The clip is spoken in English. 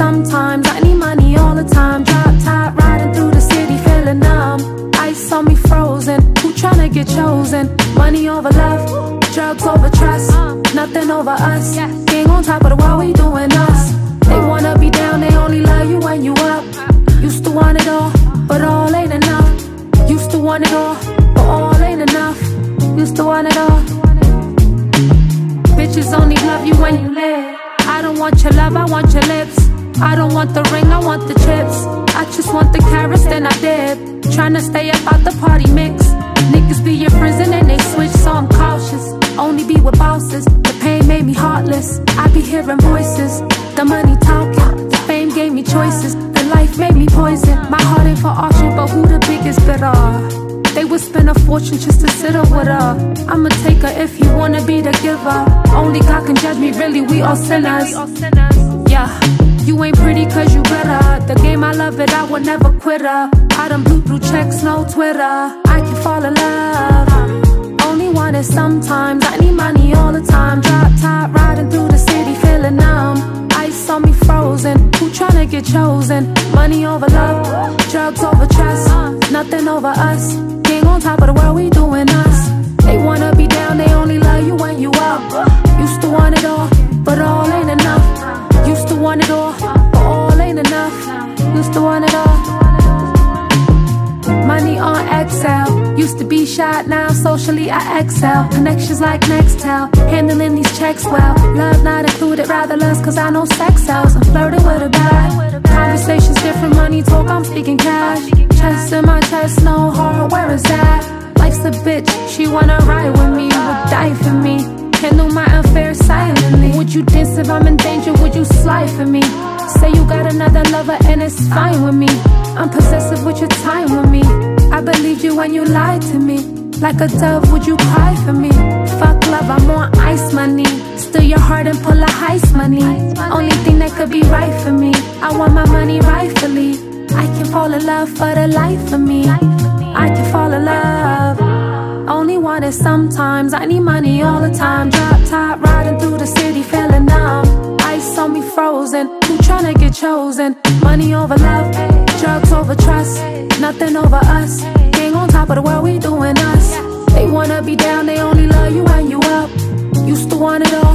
sometimes. I need money all the time. Drop top, riding through the city, feeling numb. Ice on me frozen. Who tryna get chosen? Money over love, drugs over trust. Nothing over us. King on top of the world, we doing us. They wanna be down, they only love you when you up. Used to want it all, but all ain't enough. Used to want it all, but all ain't enough. Used to want it all. Bitches only love you when you live. I don't want your love, I want your lips. I don't want the ring, I want the chips. I just want the carrots, then I dip. Tryna stay up out the party mix. Niggas be your prison and they switch, so I'm cautious. Only be with bosses. The pain made me heartless. I be hearing voices. The money talking. The fame gave me choices. The life made me poison. My heart ain't for auction, but who the biggest bidder? They would spend a fortune just to sit up with her. I'ma take her if you wanna be the giver. Only God can judge me, really, we all sinners. Yeah, you ain't pretty cause you better. The game, I love it, I will never quit her. I done blew through checks, no Twitter. I can fall in love. Only want it sometimes. I need money all the time. Drop top, riding through the city, feeling numb. Ice on me frozen. Who tryna get chosen? Money over love, drugs over trust. Nothing over us. King on top of the world, we doing us. Want it all, but all ain't enough. Used to want it all. Money on XL. Used to be shy, now socially I excel. Connections like Nextel. Handling these checks well. Love not included, rather lust, cause I know sex sells. I'm flirting with a bag. Conversations different, money talk, I'm speaking cash. Chest in my chest, no heart, where is that? Life's a bitch, she wanna ride with me, would die for me. Would you dance if I'm in danger? Would you slide for me? Say you got another lover and it's fine with me. I'm possessive with your time with me. I believed you when you lied to me. Like a dove, would you cry for me? Fuck love, I'm on ice money. Steal your heart and pull a heist money. Only thing that could be right for me. I want my money rightfully. I can fall in love for the life of me. I can fall in love. Only want it sometimes. I need money all the time. Drop top, riding Who tryna get chosen? Money over love, drugs over trust. Nothing over us. King on top of the world, we doing us. They wanna be down, they only love you when you up. Used to want it all,